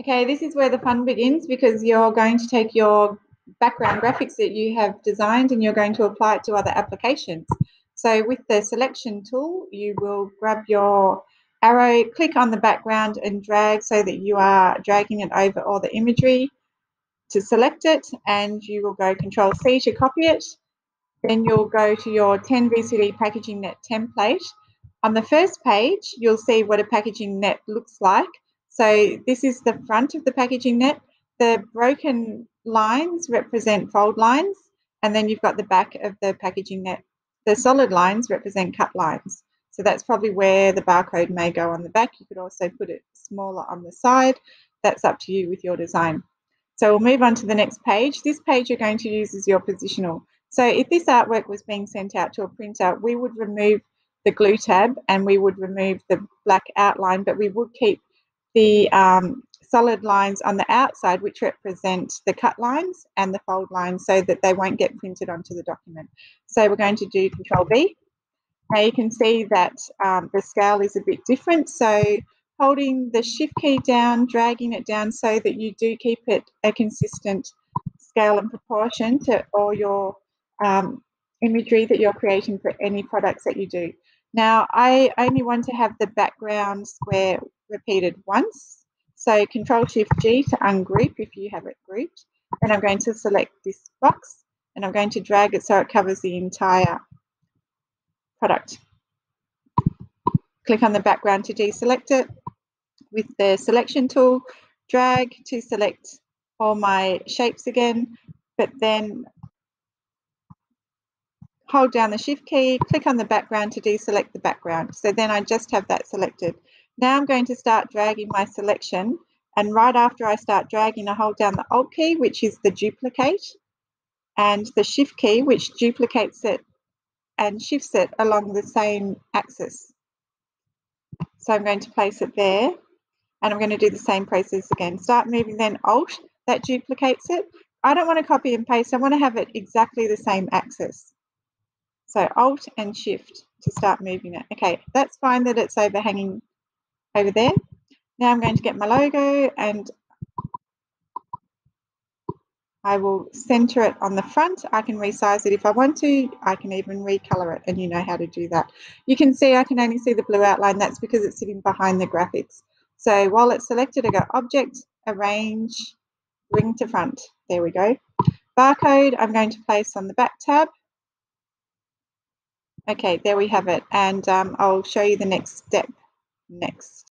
Okay, this is where the fun begins because you're going to take your background graphics that you have designed and you're going to apply it to other applications. So with the selection tool, you will grab your arrow, click on the background and drag so that you are dragging it over all the imagery to select it and you will go control C to copy it. Then you'll go to your 10 VCD packaging net template. On the first page, you'll see what a packaging net looks like so this is the front of the packaging net. The broken lines represent fold lines, and then you've got the back of the packaging net. The solid lines represent cut lines. So that's probably where the barcode may go on the back. You could also put it smaller on the side. That's up to you with your design. So we'll move on to the next page. This page you're going to use as your positional. So if this artwork was being sent out to a printer, we would remove the glue tab and we would remove the black outline, but we would keep the um, solid lines on the outside, which represent the cut lines and the fold lines so that they won't get printed onto the document. So we're going to do Control V. Now you can see that um, the scale is a bit different. So holding the Shift key down, dragging it down so that you do keep it a consistent scale and proportion to all your um, imagery that you're creating for any products that you do. Now, I only want to have the background square repeated once. So Control Shift G to ungroup if you have it grouped. And I'm going to select this box and I'm going to drag it so it covers the entire product. Click on the background to deselect it with the selection tool, drag to select all my shapes again, but then hold down the shift key, click on the background to deselect the background. So then I just have that selected. Now I'm going to start dragging my selection and right after I start dragging I hold down the Alt key which is the duplicate and the Shift key which duplicates it and shifts it along the same axis. So I'm going to place it there and I'm going to do the same process again. Start moving then Alt, that duplicates it. I don't want to copy and paste, I want to have it exactly the same axis. So Alt and Shift to start moving it. Okay, that's fine that it's overhanging over there. Now I'm going to get my logo and I will center it on the front. I can resize it if I want to. I can even recolor it and you know how to do that. You can see I can only see the blue outline. That's because it's sitting behind the graphics. So while it's selected, I go Object, Arrange, Bring to Front. There we go. Barcode I'm going to place on the back tab. Okay, there we have it. And um, I'll show you the next step next.